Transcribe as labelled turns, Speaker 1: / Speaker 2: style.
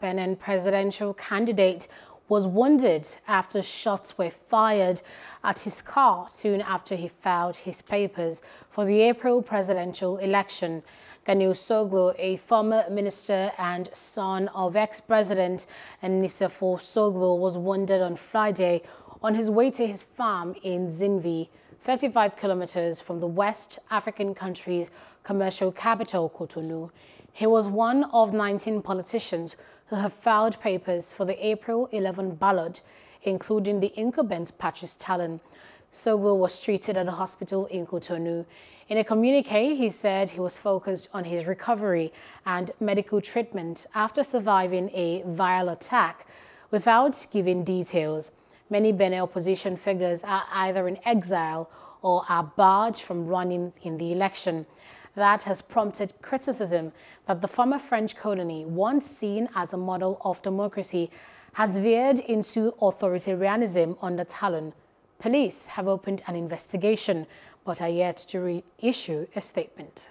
Speaker 1: Benin presidential candidate was wounded after shots were fired at his car soon after he filed his papers for the April presidential election. Ganiu Soglo, a former minister and son of ex-president Nicéphore Soglo, was wounded on Friday on his way to his farm in Zinvi, 35 kilometers from the West African country's commercial capital, Cotonou. He was one of 19 politicians who have filed papers for the April 11 ballot, including the incumbent Patrice Talon. Soglo was treated at a hospital in Cotonou. In a communique, he said he was focused on his recovery and medical treatment after surviving a viral attack without giving details. Many Benin opposition figures are either in exile or are barred from running in the election. That has prompted criticism that the former French colony, once seen as a model of democracy, has veered into authoritarianism under Talon. Police have opened an investigation but are yet to issue a statement.